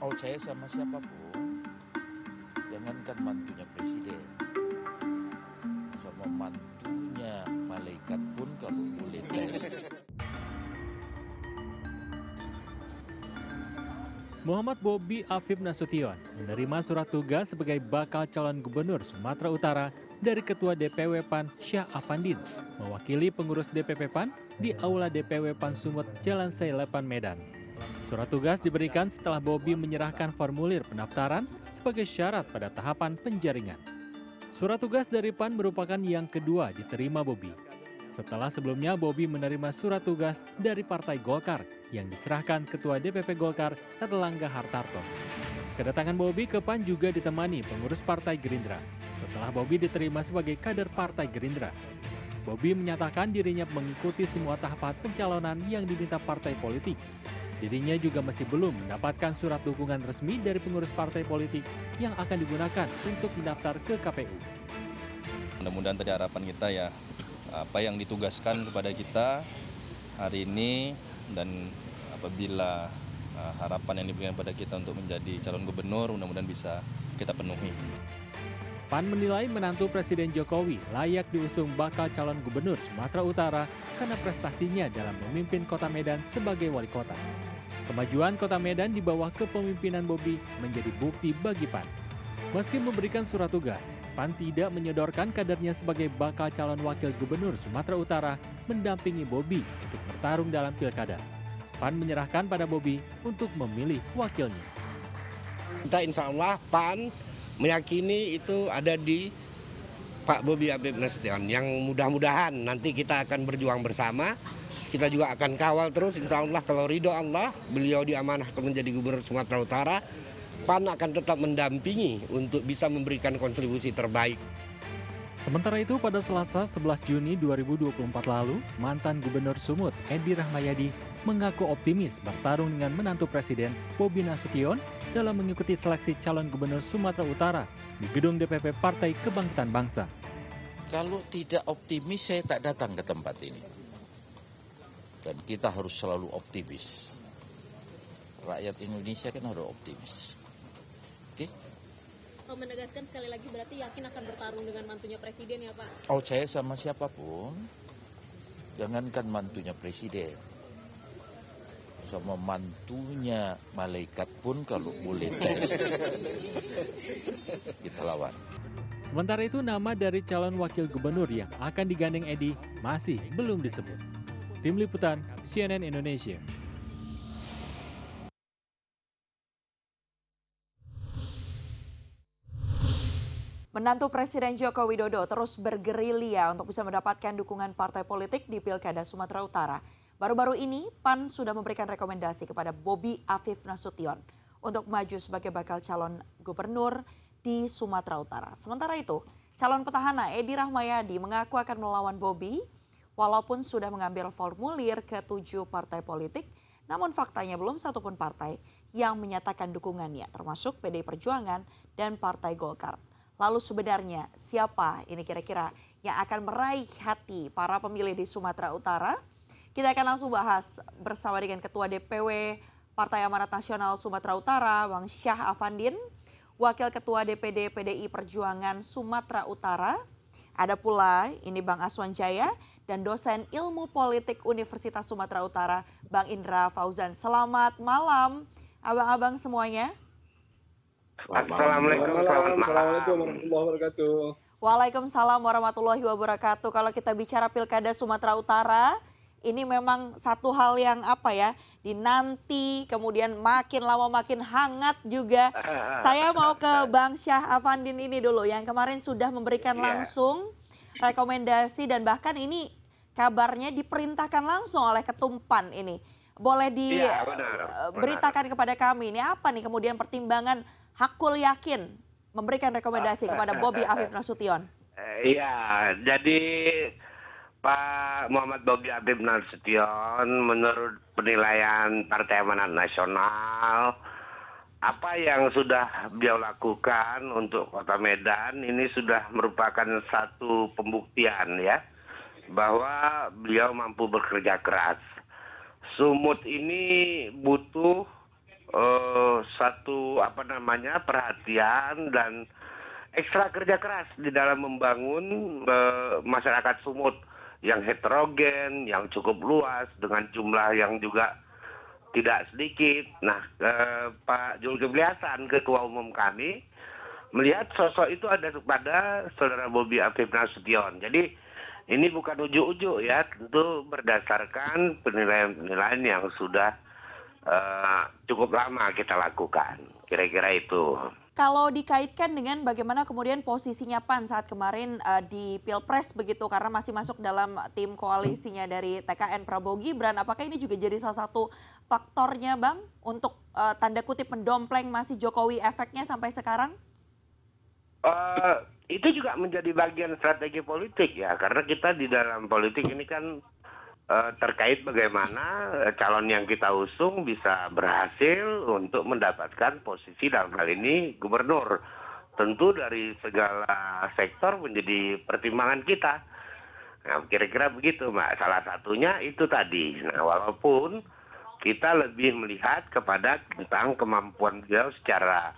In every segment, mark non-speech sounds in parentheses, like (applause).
Oh saya sama siapa pun, jangankan mantunya presiden, sama mantunya malaikat pun kalau boleh tes. Muhammad Bobi Afif Nasution menerima surat tugas sebagai bakal calon gubernur Sumatera Utara dari Ketua DPW PAN Syah Afandin, mewakili pengurus DPP PAN di Aula DPW PAN Sumut Jalan Seilepan Medan. Surat tugas diberikan setelah Bobi menyerahkan formulir pendaftaran sebagai syarat pada tahapan penjaringan. Surat tugas dari PAN merupakan yang kedua diterima Bobi. Setelah sebelumnya Bobi menerima surat tugas dari Partai Golkar yang diserahkan Ketua DPP Golkar Erlangga Hartarto. Kedatangan Bobi ke PAN juga ditemani pengurus Partai Gerindra setelah Bobi diterima sebagai kader Partai Gerindra. Bobi menyatakan dirinya mengikuti semua tahapan pencalonan yang diminta partai politik. Dirinya juga masih belum mendapatkan surat dukungan resmi dari pengurus partai politik yang akan digunakan untuk mendaftar ke KPU. Mudah-mudahan tadi harapan kita ya apa yang ditugaskan kepada kita hari ini dan apabila uh, harapan yang diberikan pada kita untuk menjadi calon gubernur mudah-mudahan bisa kita penuhi. PAN menilai menantu Presiden Jokowi layak diusung bakal calon gubernur Sumatera Utara karena prestasinya dalam memimpin kota Medan sebagai wali kota. Kemajuan kota Medan di bawah kepemimpinan Bobi menjadi bukti bagi PAN. Meski memberikan surat tugas, PAN tidak menyodorkan kadernya sebagai bakal calon wakil gubernur Sumatera Utara mendampingi Bobi untuk bertarung dalam pilkada. PAN menyerahkan pada Bobi untuk memilih wakilnya. Kita insya Allah PAN meyakini itu ada di Pak Bobi Abib Nasution yang mudah-mudahan nanti kita akan berjuang bersama. Kita juga akan kawal terus insya Allah kalau ridho Allah beliau diamanahkan menjadi gubernur Sumatera Utara. PAN akan tetap mendampingi untuk bisa memberikan kontribusi terbaik. Sementara itu pada Selasa 11 Juni 2024 lalu, mantan Gubernur Sumut Edi Rahmayadi mengaku optimis bertarung dengan menantu Presiden Bobi Nasution dalam mengikuti seleksi calon gubernur Sumatera Utara di gedung DPP Partai Kebangkitan Bangsa. Kalau tidak optimis saya tak datang ke tempat ini. Dan kita harus selalu optimis. Rakyat Indonesia kan harus optimis. Oke? Oh, menegaskan sekali lagi berarti yakin akan bertarung dengan mantunya presiden ya Pak? Oh saya sama siapa pun, jangankan mantunya presiden, sama mantunya malaikat pun kalau boleh tes, (laughs) kita lawan. Sementara itu nama dari calon wakil gubernur yang akan digandeng Edi masih belum disebut. Tim Liputan CNN Indonesia. Menantu Presiden Joko Widodo terus bergerilya untuk bisa mendapatkan dukungan partai politik di Pilkada Sumatera Utara. Baru-baru ini, PAN sudah memberikan rekomendasi kepada Bobi Afif Nasution untuk maju sebagai bakal calon gubernur di Sumatera Utara. Sementara itu, calon petahana Edi Rahmayadi mengaku akan melawan Bobi walaupun sudah mengambil formulir ke tujuh partai politik, namun faktanya belum satupun partai yang menyatakan dukungannya, termasuk PDI Perjuangan dan Partai Golkar. Lalu sebenarnya siapa ini kira-kira yang akan meraih hati para pemilih di Sumatera Utara? Kita akan langsung bahas bersama dengan Ketua DPW Partai Amanat Nasional Sumatera Utara, Bang Syah Afandin, Wakil Ketua DPD PDI Perjuangan Sumatera Utara, ada pula ini Bang Aswan Jaya dan dosen ilmu politik Universitas Sumatera Utara, Bang Indra Fauzan. Selamat malam, abang-abang semuanya. Assalamualaikum. Assalamualaikum warahmatullahi wabarakatuh. Waalaikumsalam warahmatullahi wabarakatuh. Kalau kita bicara Pilkada Sumatera Utara, ini memang satu hal yang apa ya, dinanti, kemudian makin lama makin hangat juga. (laughs) Saya mau ke Bang Syah Afandin ini dulu, yang kemarin sudah memberikan Iya. langsung rekomendasi dan bahkan ini kabarnya diperintahkan langsung oleh Ketumpan ini. Boleh Iya, benar, diberitakan kepada kami ini apa nih kemudian pertimbangan Hakul yakin memberikan rekomendasi (laughs) kepada Bobi Afif Nasution. Eh, Iya, jadi Pak Muhammad Bobi Abib Nasution menurut penilaian Partai Amanat Nasional apa yang sudah beliau lakukan untuk Kota Medan ini sudah merupakan satu pembuktian ya bahwa beliau mampu bekerja keras. Sumut ini butuh eh, satu apa namanya perhatian dan ekstra kerja keras di dalam membangun eh, masyarakat Sumut yang heterogen, yang cukup luas dengan jumlah yang juga tidak sedikit. Nah, eh, Pak Zulkifli Hasan, ketua umum kami, melihat sosok itu ada pada saudara Bobi Afif Nasution. Jadi ini bukan ujuk-ujuk ya, tentu berdasarkan penilaian-penilaian yang sudah eh, cukup lama kita lakukan. Kira-kira itu. Kalau dikaitkan dengan bagaimana kemudian posisinya PAN saat kemarin uh, di Pilpres begitu karena masih masuk dalam tim koalisinya dari TKN Prabowo Gibran, apakah ini juga jadi salah satu faktornya Bang untuk uh, tanda kutip mendompleng masih Jokowi efeknya sampai sekarang? Eh, itu juga menjadi bagian strategi politik ya, karena kita di dalam politik ini kan eh, terkait bagaimana eh, calon yang kita usung bisa berhasil untuk mendapatkan posisi dalam hal ini gubernur. Tentu dari segala sektor menjadi pertimbangan kita. Nah, kira-kira begitu, Mbak. Salah satunya itu tadi. Nah, walaupun kita lebih melihat kepada tentang kemampuan beliau secara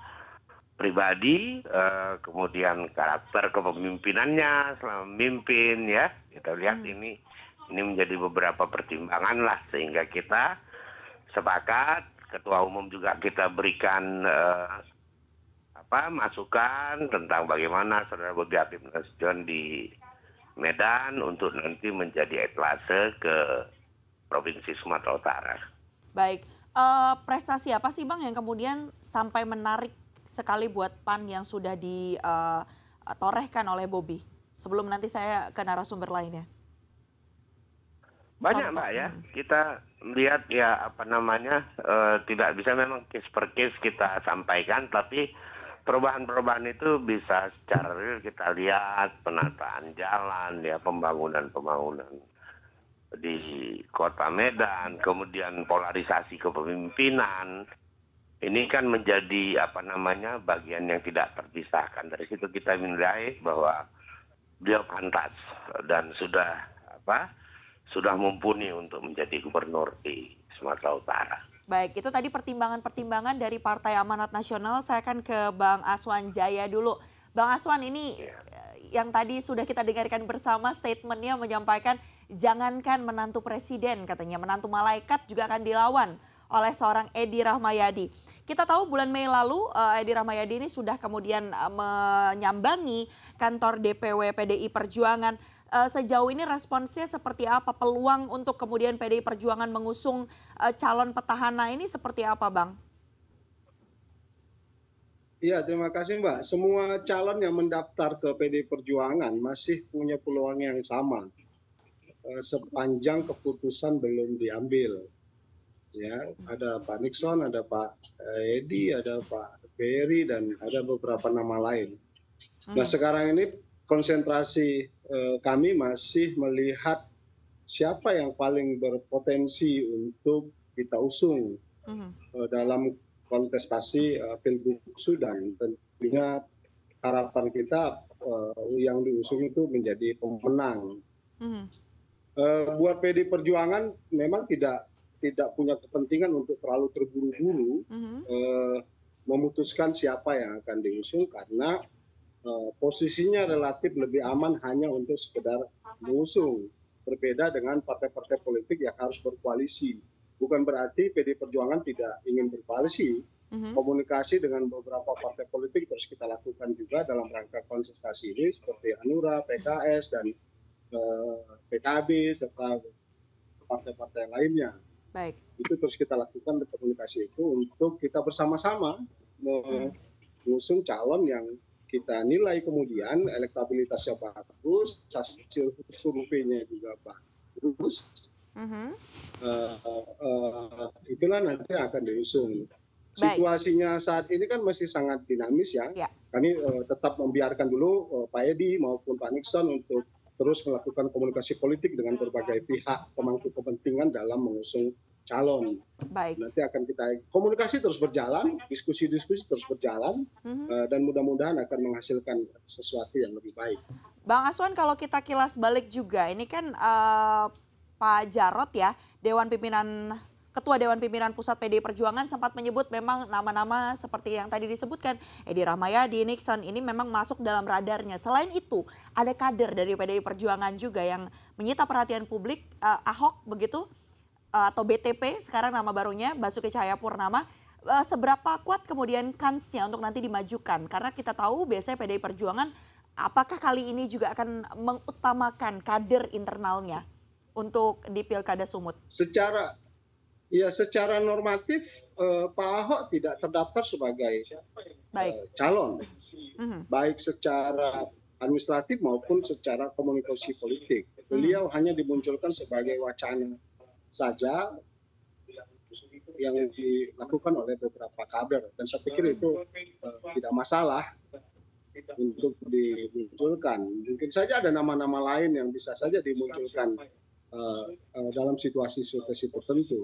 pribadi, eh, kemudian karakter kepemimpinannya selama memimpin ya. Kita lihat ini ini menjadi beberapa pertimbangan lah sehingga kita sepakat ketua umum juga kita berikan eh, apa masukan tentang bagaimana saudara Bobi Afif Nasution di Medan untuk nanti menjadi etalase ke provinsi Sumatera Utara. Baik, uh, prestasi apa sih Bang yang kemudian sampai menarik sekali buat PAN yang sudah ditorehkan oleh Bobi? Sebelum nanti saya ke narasumber lainnya. Banyak Mbak ya, kita lihat ya apa namanya, eh, tidak bisa memang case per case kita sampaikan, tapi perubahan-perubahan itu bisa secara real kita lihat penataan jalan ya, pembangunan-pembangunan di kota Medan, kemudian polarisasi kepemimpinan, ini kan menjadi apa namanya bagian yang tidak terpisahkan dari situ kita menilai bahwa beliau pantas dan sudah apa sudah mumpuni untuk menjadi gubernur di Sumatera Utara. Baik, itu tadi pertimbangan-pertimbangan dari Partai Amanat Nasional. Saya akan ke Bang Aswan Jaya dulu. Bang Aswan ini ya. yang tadi sudah kita dengarkan bersama statementnya menyampaikan jangankan menantu presiden katanya menantu malaikat juga akan dilawan oleh seorang Edi Rahmayadi. Kita tahu bulan Mei lalu uh, Edi Rahmayadi ini sudah kemudian uh, menyambangi kantor DPW PDI Perjuangan uh, sejauh ini responsnya seperti apa? Peluang untuk kemudian PDI Perjuangan mengusung uh, calon petahana ini seperti apa, Bang? Iya, terima kasih Mbak. Semua calon yang mendaftar ke PDI Perjuangan masih punya peluang yang sama sepanjang keputusan belum diambil. Ya, ada Pak Nixon, ada Pak Edi, ada Pak Berry, dan ada beberapa nama lain. Nah, hmm. sekarang ini konsentrasi eh, kami masih melihat siapa yang paling berpotensi untuk kita usung uh-huh. eh, dalam kontestasi eh, pilgub Sudan. Tentunya harapan kita eh, yang diusung itu menjadi pemenang. Uh-huh. Eh, buat PD Perjuangan memang tidak tidak punya kepentingan untuk terlalu terburu-buru uh-huh. eh, memutuskan siapa yang akan diusung karena Eh, posisinya relatif lebih aman hanya untuk sekedar mengusung. Berbeda dengan partai-partai politik yang harus berkoalisi. Bukan berarti PD Perjuangan tidak ingin berkoalisi. Mm-hmm. Komunikasi dengan beberapa partai politik terus kita lakukan juga dalam rangka kontestasi ini seperti Hanura, PKS, dan eh, PKB, serta partai-partai lainnya. Baik. Itu terus kita lakukan komunikasi itu untuk kita bersama-sama mengusung calon yang kita nilai kemudian elektabilitasnya bagus, hasil surveinya juga bagus, uh-huh. uh, uh, itulah nanti akan diusung. Situasinya saat ini kan masih sangat dinamis ya. ya. Kami uh, tetap membiarkan dulu uh, Pak Edi maupun Pak Nixon untuk terus melakukan komunikasi politik dengan berbagai pihak pemangku kepentingan dalam mengusung calon. Baik. Nanti akan kita komunikasi terus berjalan, diskusi-diskusi terus berjalan, mm-hmm. uh, dan mudah-mudahan akan menghasilkan sesuatu yang lebih baik. Bang Aswan, kalau kita kilas balik juga, ini kan uh, Pak Jarot ya, Dewan Pimpinan Ketua Dewan Pimpinan Pusat PDI Perjuangan sempat menyebut memang nama-nama seperti yang tadi disebutkan Edi Rahmayadi, Nixon ini memang masuk dalam radarnya. Selain itu, ada kader dari PDI Perjuangan juga yang menyita perhatian publik uh, Ahok begitu uh, atau BTP sekarang nama barunya Basuki Cahayapurnama. Uh, seberapa kuat kemudian kansnya untuk nanti dimajukan? Karena kita tahu biasanya PDI Perjuangan apakah kali ini juga akan mengutamakan kader internalnya untuk di Pilkada Sumut? Secara ya secara normatif eh, Pak Ahok tidak terdaftar sebagai Baik. eh, calon, Mhm. baik secara administratif maupun secara komunikasi politik. Beliau hanya dimunculkan sebagai wacana saja yang dilakukan oleh beberapa kader dan saya pikir itu eh, tidak masalah untuk dimunculkan. Mungkin saja ada nama-nama lain yang bisa saja dimunculkan eh, eh, dalam situasi-situasi tertentu.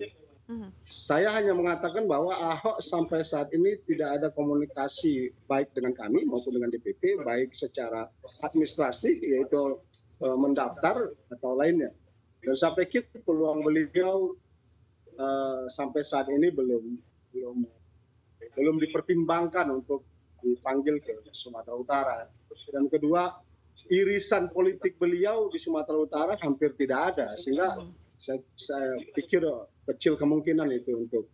Mhm. Saya hanya mengatakan bahwa Ahok sampai saat ini tidak ada komunikasi baik dengan kami maupun dengan DPP, baik secara administrasi yaitu eh, mendaftar atau lainnya. Dan saya pikir peluang beliau eh, sampai saat ini belum belum belum dipertimbangkan untuk dipanggil ke Sumatera Utara. Dan kedua, irisan politik beliau di Sumatera Utara hampir tidak ada, sehingga saya, saya pikir kecil kemungkinan itu untuk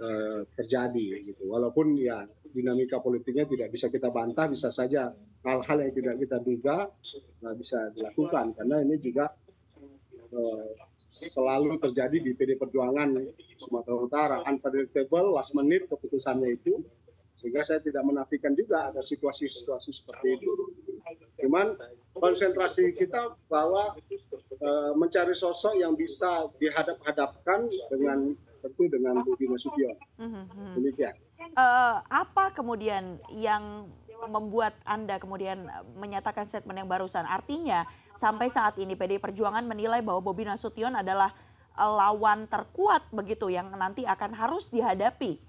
eh, terjadi gitu. Walaupun ya dinamika politiknya tidak bisa kita bantah, bisa saja hal-hal yang tidak kita duga nah, bisa dilakukan karena ini juga eh, selalu terjadi di PD Perjuangan Sumatera Utara unpredictable last minute keputusannya itu sehingga saya tidak menafikan juga ada situasi-situasi seperti itu. Cuman konsentrasi kita bahwa mencari sosok yang bisa dihadap-hadapkan dengan tentu dengan Bobi Nasution. Mhm, mhm. Demikian. Eh, apa kemudian yang membuat Anda kemudian menyatakan statement yang barusan? Artinya sampai saat ini PDI Perjuangan menilai bahwa Bobi Nasution adalah eh, lawan terkuat begitu yang nanti akan harus dihadapi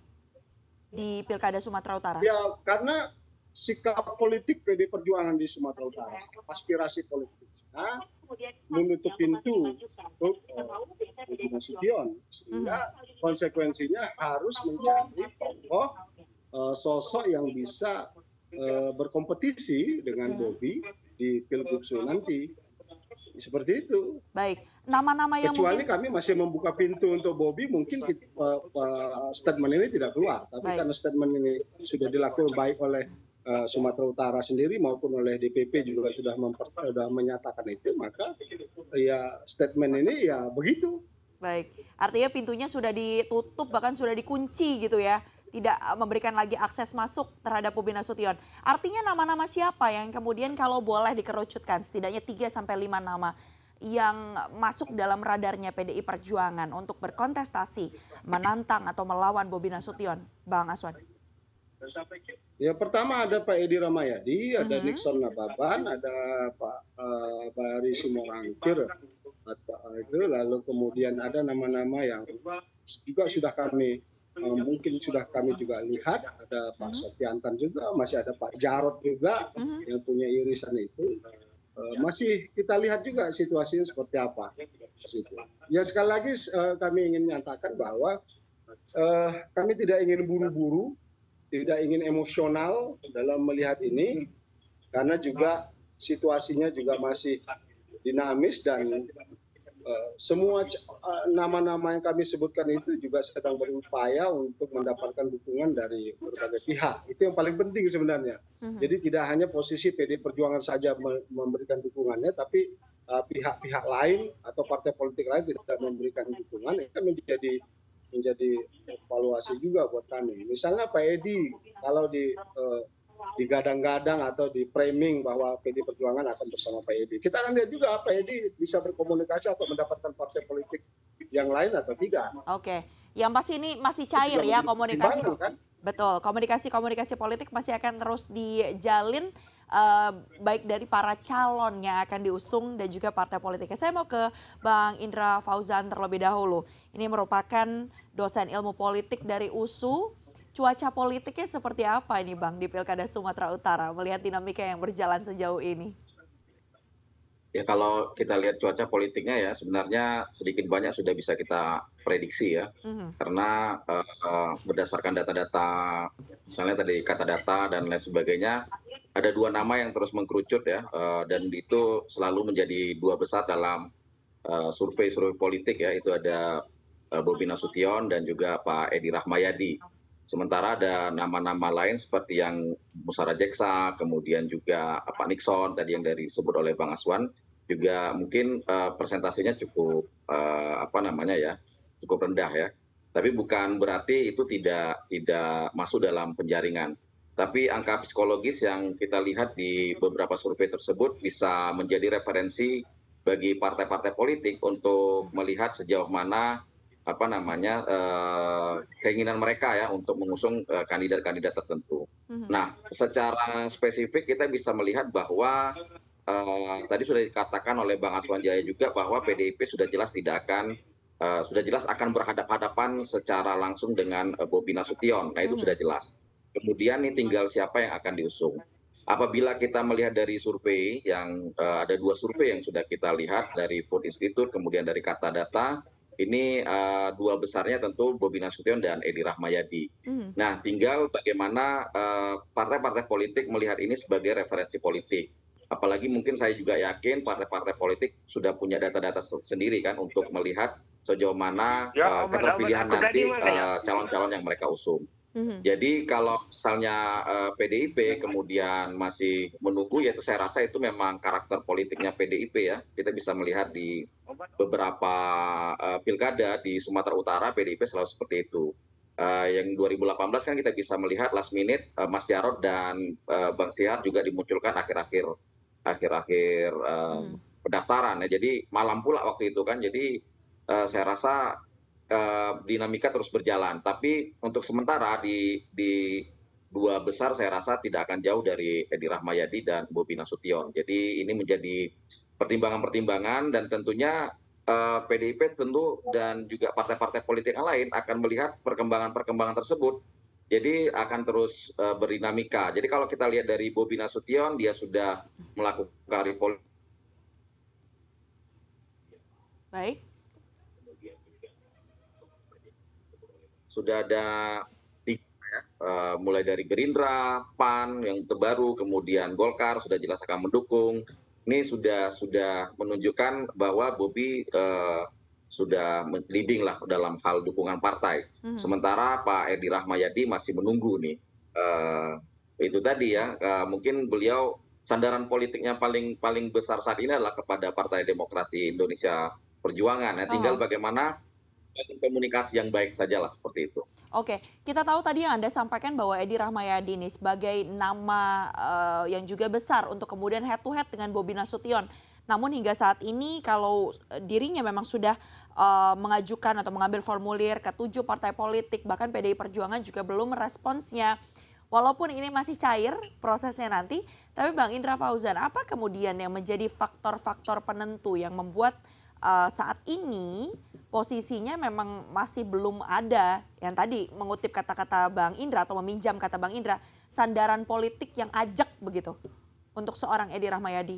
di Pilkada Sumatera Utara. Ya karena sikap politik PD Perjuangan di Sumatera Utara, aspirasi politisnya menutup pintu untuk eh, Bobi Nasution, sehingga konsekuensinya harus mencari tokoh eh, sosok yang bisa eh, berkompetisi dengan Bobi di Pilgub nanti. Seperti itu. Baik, nama-nama yang Kecuali mungkin kami masih membuka pintu untuk Bobby, mungkin kita, uh, uh, statement ini tidak keluar. Tapi Baik. karena statement ini sudah dilakukan baik oleh Sumatera Utara sendiri maupun oleh DPP juga sudah, memper, sudah menyatakan itu, maka ya statement ini ya begitu. baik. Artinya pintunya sudah ditutup bahkan sudah dikunci gitu ya. Tidak eh, memberikan lagi akses masuk terhadap Bobi Nasution. Artinya nama-nama siapa yang kemudian kalau boleh dikerucutkan setidaknya 3 sampai 5 nama yang masuk dalam radarnya PDI Perjuangan untuk berkontestasi, menantang atau melawan Bobi Nasution, Bang Aswan. Ya pertama ada Pak Edi Ramayadi, ada Mhm. Nixon Nababan, ada Pak uh, Bari Simorangkir, atau itu lalu kemudian ada nama-nama yang juga sudah kami uh, mungkin sudah kami juga lihat ada Pak Sofiantan juga, masih ada Pak Jarot juga Mhm. yang punya irisan itu. Uh, masih kita lihat juga situasinya seperti apa. Situ. Ya sekali lagi uh, kami ingin menyatakan bahwa uh, kami tidak ingin buru-buru tidak ingin emosional dalam melihat ini karena juga situasinya juga masih dinamis dan eh, semua eh, nama-nama yang kami sebutkan itu juga sedang berupaya untuk mendapatkan dukungan dari berbagai pihak. Itu yang paling penting sebenarnya. Mhm. Jadi tidak hanya posisi PD Perjuangan saja me- memberikan dukungannya, tapi eh, pihak-pihak lain atau partai politik lain tidak memberikan dukungan, itu menjadi menjadi evaluasi juga buat kami. Misalnya Pak Edi, kalau di eh, digadang-gadang atau di framing bahwa PD Perjuangan akan bersama Pak Edi. Kita akan lihat juga Pak Edi bisa berkomunikasi atau mendapatkan partai politik yang lain atau tidak. Oke, yang pasti ini masih cair ya komunikasi. pertimbangan, kan? Betul, komunikasi-komunikasi politik masih akan terus dijalin eh, baik dari para calon yang akan diusung dan juga partai politiknya. Saya mau ke Bang Indra Fauzan terlebih dahulu. Ini merupakan dosen ilmu politik dari USU. Cuaca politiknya seperti apa ini Bang di Pilkada Sumatera Utara melihat dinamika yang berjalan sejauh ini? Ya kalau kita lihat cuaca politiknya ya sebenarnya sedikit banyak sudah bisa kita prediksi ya. Mhm. Karena uh, berdasarkan data-data misalnya tadi kata data dan lain sebagainya ada dua nama yang terus mengkerucut ya uh, dan itu selalu menjadi dua besar dalam uh, survei-survei politik ya itu ada uh, Bobi Nasution dan juga Pak Edi Rahmayadi. Sementara ada nama-nama lain seperti yang Musara Jeksa, kemudian juga Pak Nixon tadi yang dari disebut oleh Bang Aswan, juga mungkin uh, persentasenya cukup uh, apa namanya ya, cukup rendah ya. Tapi bukan berarti itu tidak tidak masuk dalam penjaringan. Tapi angka psikologis yang kita lihat di beberapa survei tersebut bisa menjadi referensi bagi partai-partai politik untuk melihat sejauh mana apa namanya uh, keinginan mereka ya untuk mengusung uh, kandidat-kandidat tertentu. Mm-hmm. Nah, secara spesifik kita bisa melihat bahwa uh, tadi sudah dikatakan oleh Bang Aswan Jaya juga bahwa PDIP sudah jelas tidak akan uh, sudah jelas akan berhadapan-hadapan secara langsung dengan uh, Bobi Nasution. Nah, itu mm-hmm. sudah jelas. Kemudian ini tinggal siapa yang akan diusung. Apabila kita melihat dari survei yang uh, ada dua survei yang sudah kita lihat dari Food Institute kemudian dari Kata Data ini uh, dua besarnya tentu Bobi Nasution dan Edi Rahmayadi. Mm. Nah, tinggal bagaimana uh, partai-partai politik melihat ini sebagai referensi politik. Apalagi mungkin saya juga yakin partai-partai politik sudah punya data-data sendiri kan untuk melihat sejauh mana ya, uh, keterpilihan nanti calon-calon uh, yang mereka usung. Mm-hmm. Jadi kalau misalnya PDIP kemudian masih menunggu, yaitu saya rasa itu memang karakter politiknya PDIP ya. Kita bisa melihat di beberapa uh, pilkada di Sumatera Utara PDIP selalu seperti itu. Uh, yang 2018 kan kita bisa melihat last minute Mas Jarod dan Bang Siar juga dimunculkan akhir-akhir akhir-akhir hmm. pendaftaran ya. Jadi malam pula waktu itu kan. Jadi saya rasa Eh, dinamika terus berjalan. Tapi untuk sementara di, dua besar saya rasa tidak akan jauh dari Edi Rahmayadi dan Bobi Nasution. Jadi ini menjadi pertimbangan-pertimbangan dan tentunya uh, eh, PDIP tentu dan juga partai-partai politik yang lain akan melihat perkembangan-perkembangan tersebut. Jadi akan terus uh, berdinamika. Jadi kalau kita lihat dari Bobi Nasution, dia sudah melakukan politik. Baik, sudah ada tiga ya, uh, mulai dari Gerindra, PAN yang terbaru, kemudian Golkar sudah jelas akan mendukung. Ini sudah sudah menunjukkan bahwa Bobi uh, sudah leading lah dalam hal dukungan partai. Hmm. Sementara Pak Edi Rahmayadi masih menunggu nih. Uh, itu tadi ya, mungkin beliau sandaran politiknya paling paling besar saat ini adalah kepada Partai Demokrasi Indonesia Perjuangan. Nah, tinggal oh. bagaimana komunikasi yang baik saja lah seperti itu. Oke, kita tahu tadi yang Anda sampaikan bahwa Edi Rahmayadi ini sebagai nama uh, yang juga besar untuk kemudian head to head dengan Bobi Nasution. Namun hingga saat ini kalau eh, dirinya memang sudah uh, mengajukan atau mengambil formulir ke tujuh partai politik, bahkan PDI Perjuangan juga belum meresponsnya. Walaupun ini masih cair prosesnya nanti, tapi Bang Indra Fauzan, apa kemudian yang menjadi faktor-faktor penentu yang membuat uh, saat ini posisinya memang masih belum ada yang tadi mengutip kata-kata Bang Indra atau meminjam kata Bang Indra sandaran politik yang ajak begitu untuk seorang Edi Rahmayadi.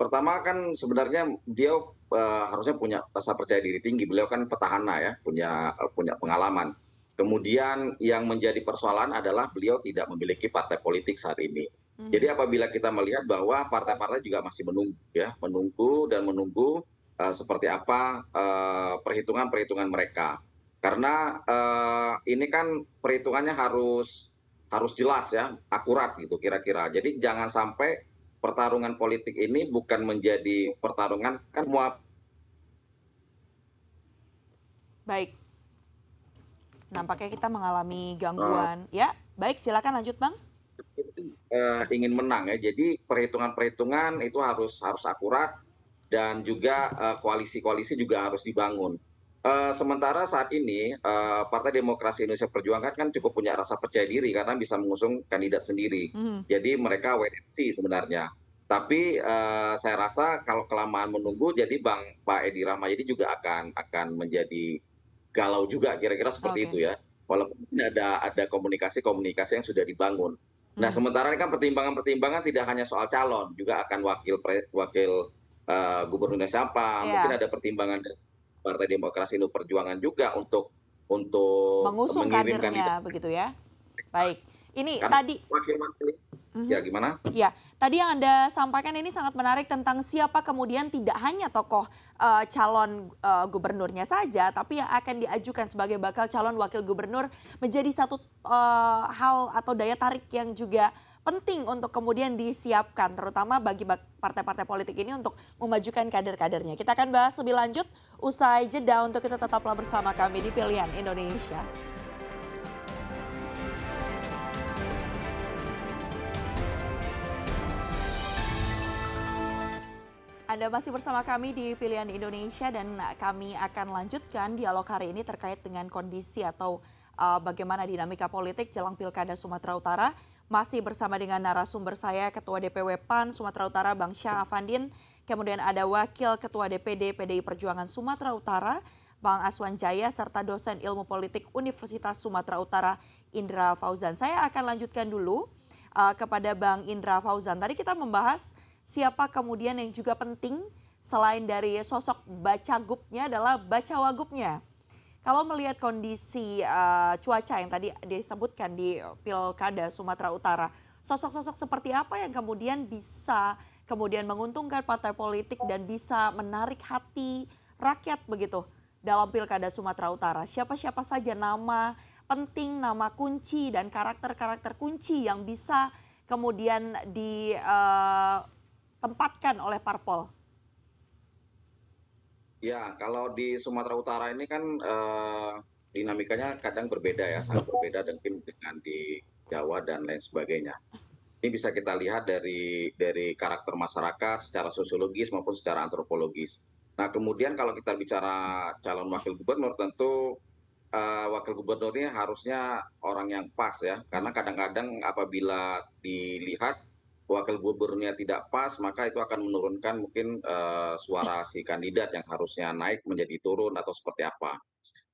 Pertama kan sebenarnya dia uh, harusnya punya rasa percaya diri tinggi. Beliau kan petahana ya, punya uh, punya pengalaman. Kemudian yang menjadi persoalan adalah beliau tidak memiliki partai politik saat ini. Hmm. Jadi apabila kita melihat bahwa partai-partai juga masih menunggu ya, menunggu dan menunggu Eh, seperti apa eh, perhitungan-perhitungan mereka. Karena uh, ini kan perhitungannya harus harus jelas ya, akurat gitu kira-kira. Jadi jangan sampai pertarungan politik ini bukan menjadi pertarungan kan semua Baik. Nampaknya kita mengalami gangguan. Uh, ya, baik silakan lanjut, Bang. Uh, ingin menang ya. Jadi perhitungan-perhitungan itu harus harus akurat dan juga eh, koalisi-koalisi juga harus dibangun. Uh, sementara saat ini uh, Partai Demokrasi Indonesia Perjuangan kan cukup punya rasa percaya diri karena bisa mengusung kandidat sendiri. Mm. Jadi mereka wait and see sebenarnya. Tapi uh, saya rasa kalau kelamaan menunggu, jadi Bang Pak Edi Rahmayadi juga akan akan menjadi galau juga kira-kira seperti okay. itu ya. Walaupun ada ada komunikasi-komunikasi yang sudah dibangun. Nah, Hmm. sementara ini kan pertimbangan-pertimbangan tidak hanya soal calon, juga akan wakil pre- wakil eh, gubernurnya siapa. Iya. Mungkin ada pertimbangan dari Partai Demokrasi Indonesia Perjuangan juga untuk untuk Mengusung mengirim kadernya kandidat. Begitu ya. Gimana? Ya, tadi yang Anda sampaikan ini sangat menarik tentang siapa kemudian tidak hanya tokoh eh, calon eh, gubernurnya saja, tapi yang akan diajukan sebagai bakal calon wakil gubernur menjadi satu eh, hal atau daya tarik yang juga penting untuk kemudian disiapkan, terutama bagi partai-partai politik ini untuk memajukan kader-kadernya. Kita akan bahas lebih lanjut usai jeda untuk kita tetaplah bersama kami di Pilihan Indonesia. Anda masih bersama kami di Pilihan Indonesia dan kami akan lanjutkan dialog hari ini terkait dengan kondisi atau uh, bagaimana dinamika politik jelang Pilkada Sumatera Utara. Masih bersama dengan narasumber saya Ketua DPW PAN Sumatera Utara Bang Syah Afandin, kemudian ada Wakil Ketua DPD PDI Perjuangan Sumatera Utara Bang Aswan Jaya serta dosen ilmu politik Universitas Sumatera Utara Indra Fauzan. Saya akan lanjutkan dulu uh, kepada Bang Indra Fauzan. Tadi kita membahas siapa kemudian yang juga penting selain dari sosok baca gubnya adalah baca wagubnya. Kalau melihat kondisi uh, cuaca yang tadi disebutkan di Pilkada Sumatera Utara, sosok-sosok seperti apa yang kemudian bisa kemudian menguntungkan partai politik dan bisa menarik hati rakyat begitu dalam Pilkada Sumatera Utara? Siapa-siapa saja nama penting, nama kunci dan karakter-karakter kunci yang bisa kemudian ditempatkan oleh parpol? Ya, kalau di Sumatera Utara ini kan eh, dinamikanya kadang berbeda ya, sangat berbeda mungkin dengan di Jawa dan lain sebagainya. Ini bisa kita lihat dari dari karakter masyarakat secara sosiologis maupun secara antropologis. Nah, kemudian kalau kita bicara calon wakil gubernur, tentu eh, wakil gubernur ini harusnya orang yang pas ya, karena kadang-kadang apabila dilihat wakil gubernurnya tidak pas, maka itu akan menurunkan mungkin eh, suara si kandidat yang harusnya naik menjadi turun atau seperti apa.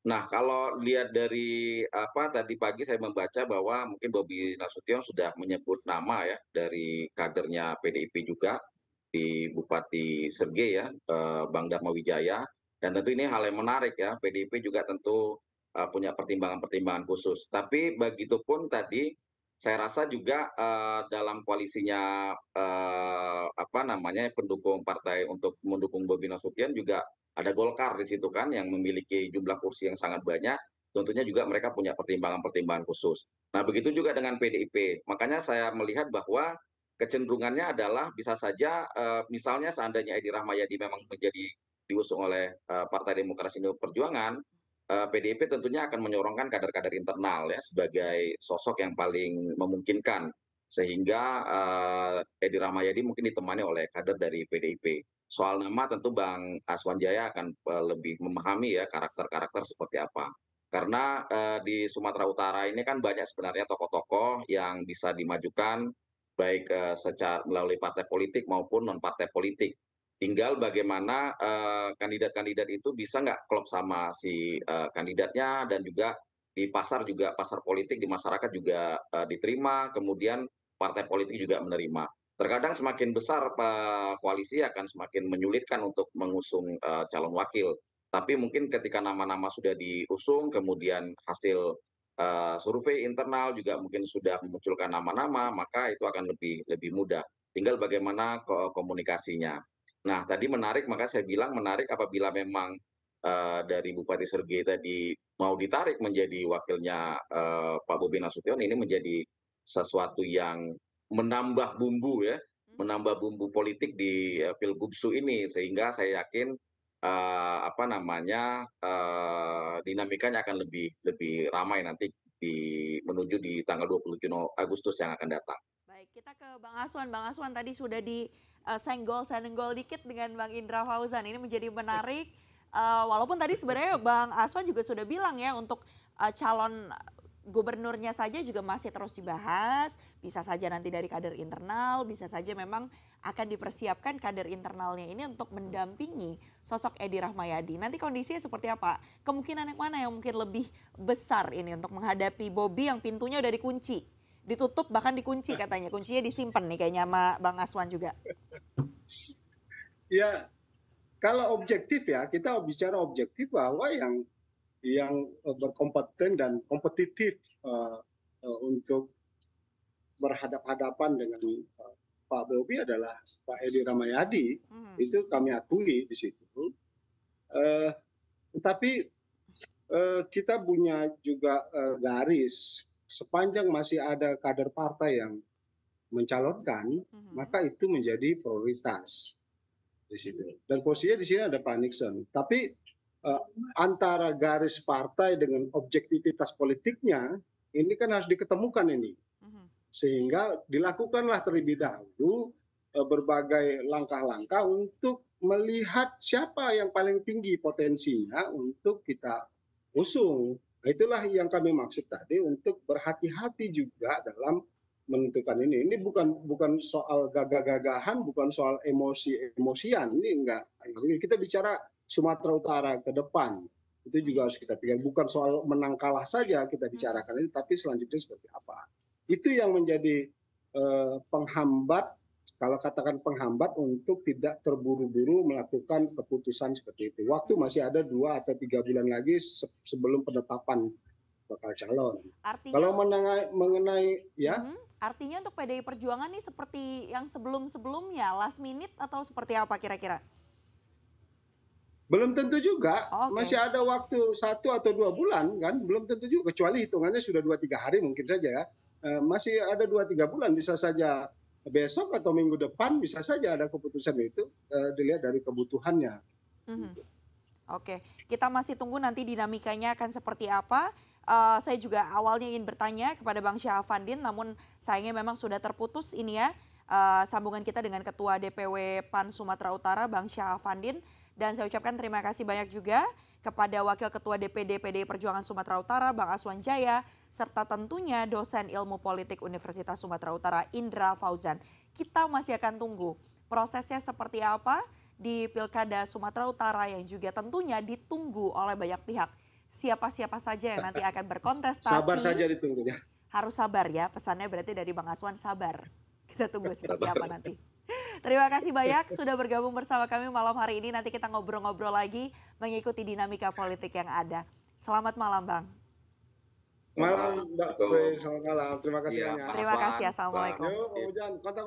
Nah, kalau lihat dari apa tadi pagi saya membaca bahwa mungkin Bobi Nasution sudah menyebut nama ya dari kadernya PDIP juga di Bupati Serge ya, eh, Bang Dharma Wijaya. Dan tentu ini hal yang menarik ya, PDIP juga tentu eh, punya pertimbangan-pertimbangan khusus. Tapi begitupun tadi saya rasa juga eh, dalam koalisinya eh, pendukung partai untuk mendukung Bobi Nasution juga ada Golkar di situ kan yang memiliki jumlah kursi yang sangat banyak. Tentunya juga mereka punya pertimbangan-pertimbangan khusus. Nah begitu juga dengan PDIP. Makanya saya melihat bahwa kecenderungannya adalah bisa saja eh, misalnya seandainya Edi Rahmayadi memang menjadi diusung oleh eh, Partai Demokrasi Indonesia Perjuangan, PDIP tentunya akan menyorongkan kader-kader internal ya sebagai sosok yang paling memungkinkan sehingga eh, Edi Rahmayadi mungkin ditemani oleh kader dari PDIP. Soal nama tentu Bang Aswan Jaya akan eh, lebih memahami ya karakter-karakter seperti apa. Karena eh, di Sumatera Utara ini kan banyak sebenarnya tokoh-tokoh yang bisa dimajukan baik eh, secara melalui partai politik maupun non partai politik. Tinggal bagaimana eh, kandidat-kandidat itu bisa nggak klop sama si eh, kandidatnya dan juga di pasar juga pasar politik di masyarakat juga eh, diterima, kemudian partai politik juga menerima. Terkadang semakin besar koalisi akan semakin menyulitkan untuk mengusung calon wakil. Tapi mungkin ketika nama-nama sudah diusung, kemudian hasil survei internal juga mungkin sudah memunculkan nama-nama, maka itu akan lebih lebih mudah. Tinggal bagaimana ko- komunikasinya. Nah, tadi menarik, maka saya bilang menarik apabila memang eh, dari Bupati Sergei tadi mau ditarik menjadi wakilnya eh, Pak Bobi Nasution ini menjadi sesuatu yang menambah bumbu ya, menambah bumbu politik di eh, Pilgubsu ini sehingga saya yakin apa namanya dinamikanya akan lebih lebih ramai nanti di menuju di tanggal 27 Agustus yang akan datang. Baik, kita ke Bang Aswan. Bang Aswan tadi sudah disenggol senggol dikit dengan Bang Indra Fauzan. Ini menjadi menarik. Eh, walaupun tadi sebenarnya Bang Aswan juga sudah bilang ya untuk eh, calon gubernurnya saja juga masih terus dibahas. Bisa saja nanti dari kader internal, bisa saja memang akan dipersiapkan kader internalnya ini untuk mendampingi sosok Edi Rahmayadi. Nanti kondisinya seperti apa? Kemungkinan yang mana yang mungkin lebih besar ini untuk menghadapi Bobby yang pintunya udah dikunci ditutup bahkan dikunci katanya. Kuncinya disimpan nih kayaknya sama Bang Aswan juga. Ya, kalau objektif ya, kita bicara objektif bahwa yang yang eh, berkompeten dan kompetitif uh, uh, untuk berhadap-hadapan dengan uh, Pak Bobi adalah Pak Edi Ramayadi. Hmm. Itu kami akui di situ. Uh, tetapi uh, kita punya juga uh, garis sepanjang masih ada kader partai yang mencalonkan, Mhm. maka itu menjadi prioritas di situ. Dan posisinya di sini ada Pak Nixon. Tapi eh, antara garis partai dengan objektivitas politiknya, ini kan harus diketemukan ini. Mhm. Sehingga dilakukanlah terlebih dahulu eh, berbagai langkah-langkah untuk melihat siapa yang paling tinggi potensinya untuk kita usung. Nah, itulah yang kami maksud tadi untuk berhati-hati juga dalam menentukan ini. Ini bukan bukan soal gagah-gagahan, bukan soal emosi-emosian. Ini enggak. Kita bicara Sumatera Utara ke depan. Itu juga harus kita pikir. Bukan soal menang kalah saja kita bicarakan ini, tapi selanjutnya seperti apa. Itu yang menjadi eh, penghambat, kalau katakan penghambat untuk tidak terburu-buru melakukan keputusan seperti itu. Waktu masih ada dua atau tiga bulan lagi se- sebelum penetapan bakal calon. Artinya Kalau mengenai, mengenai ya, Mhm. Artinya untuk PDI Perjuangan nih seperti yang sebelum-sebelumnya, last minute atau seperti apa kira-kira? belum tentu juga. Oke. Masih ada waktu satu atau dua bulan kan, belum tentu juga. Kecuali hitungannya sudah dua tiga hari mungkin saja ya. Eh, masih ada dua tiga bulan bisa saja besok atau minggu depan bisa saja ada keputusan itu eh, dilihat dari kebutuhannya. Mhm. Oke, kita masih tunggu nanti dinamikanya akan seperti apa. Eh, saya juga awalnya ingin bertanya kepada Bang Syahafandin, namun sayangnya memang sudah terputus ini ya eh, sambungan kita dengan Ketua DPW PAN Sumatera Utara, Bang Syahafandin. Dan saya ucapkan terima kasih banyak juga kepada Wakil Ketua DPD PDI Perjuangan Sumatera Utara, Bang Aswan Jaya, serta tentunya dosen ilmu politik Universitas Sumatera Utara, Indra Fauzan. Kita masih akan tunggu prosesnya seperti apa di Pilkada Sumatera Utara yang juga tentunya ditunggu oleh banyak pihak. Siapa-siapa saja yang nanti akan berkontestasi. Sabar saja ditunggu ya. Harus sabar ya, pesannya berarti dari Bang Aswan sabar. Kita tunggu seperti apa (laughs) nanti. Terima kasih banyak sudah bergabung bersama kami malam hari ini. Nanti kita ngobrol-ngobrol lagi mengikuti dinamika politik yang ada. Selamat malam Bang. Malam Mbak selamat malam. Terima kasih Iya, banyak. Terima kasih. Assalamualaikum. Bang.